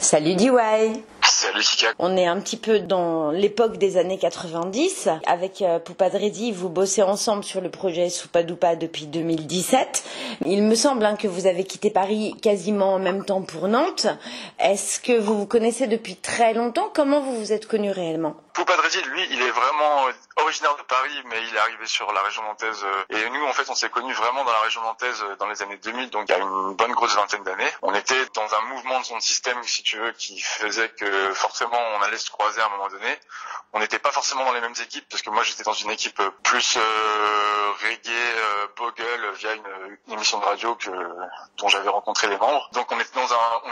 Salut DY Salut Kika. On est un petit peu dans l'époque des années 90. Avec euh, Poupadredi, vous bossez ensemble sur le projet Soupadoupa depuis 2017. Il me semble hein, que vous avez quitté Paris quasiment en même temps pour Nantes. Est-ce que vous vous connaissez depuis très longtemps? Comment vous vous êtes connus réellement? Poupadredi, lui, il est vraiment originaire de Paris, mais il est arrivé sur la région nantaise. Euh, et nous, en fait, on s'est connus vraiment dans la région nantaise euh, dans les années 2000, donc il y a une bonne grosse vingtaine d'années. On était dans un mouvement de son système, si tu veux, qui faisait que forcément on allait se croiser à un moment donné. On n'était pas forcément dans les mêmes équipes, parce que moi j'étais dans une équipe plus euh, reggae, euh, bogle, via une, émission de radio que dont j'avais rencontré les membres. Donc on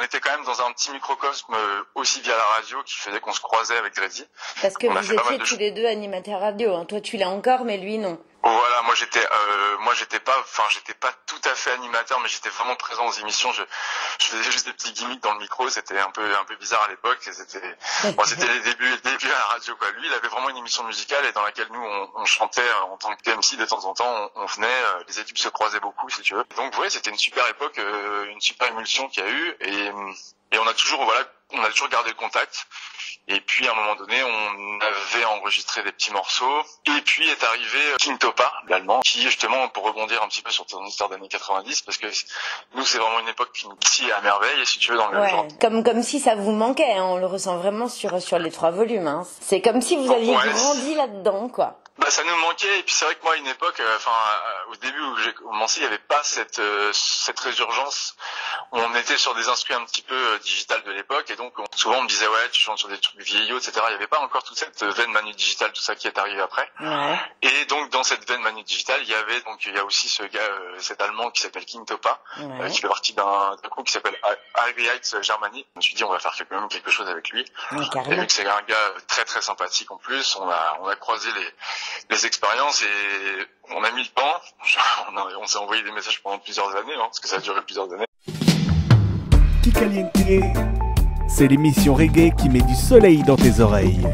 était quand même dans un petit microcosme aussi via la radio qui faisait qu'on se croisait avec Dreddy. Parce que vous étiez tous les deux animateurs radio. Hein. Toi tu l'as encore, mais lui non. Voilà, moi j'étais, euh, moi j'étais pas, enfin j'étais pas tout à fait animateur, mais j'étais vraiment présent aux émissions. Je, je faisais juste des petits gimmicks dans le micro. C'était un peu, un peu bizarre à l'époque. C'était, bon, c'était les débuts, les débuts à la radio quoi. Lui, il avait vraiment une émission musicale et dans laquelle nous on, on chantait en tant que MC de temps en temps. On, on venait, euh, les équipes se croisaient beaucoup si tu veux. Donc ouais, c'était une super époque, euh, une super émulsion qu'il y a eu et, et on a toujours, voilà, on a toujours gardé le contact. Et puis à un moment donné, on avait enregistré des petits morceaux. Et puis est arrivé King Topa, l'allemand, qui justement, pour rebondir un petit peu sur ton histoire d'années 90, parce que nous c'est vraiment une époque qui est à merveille, si tu veux, dans le ouais, Comme comme si ça vous manquait, hein. on le ressent vraiment sur sur les trois volumes. Hein. C'est comme si vous aviez grandi là-dedans, quoi. Bah, ça nous manquait et puis c'est vrai que moi à une époque, euh, enfin euh, au début où j'ai commencé, il n'y avait pas cette euh, cette résurgence. On était sur des instruments un petit peu digital de l'époque et donc souvent on me disait ouais tu chantes sur des trucs vieillots etc. Il n'y avait pas encore toute cette veine manu digital tout ça qui est arrivé après. Ouais. Et donc dans cette veine manu digital il y avait donc il y a aussi ce gars cet allemand qui s'appelle King Topa ouais. qui fait partie d'un groupe qui s'appelle Ivy Heights Germany. Je me suis dit on va faire quelque, même quelque chose avec lui. Ouais, et vu que c'est un gars très très sympathique en plus, on a on a croisé les les expériences et on a mis le temps. On, s'est envoyé des messages pendant plusieurs années, hein, parce que ça a duré plusieurs années. C'est l'émission reggae qui met du soleil dans tes oreilles.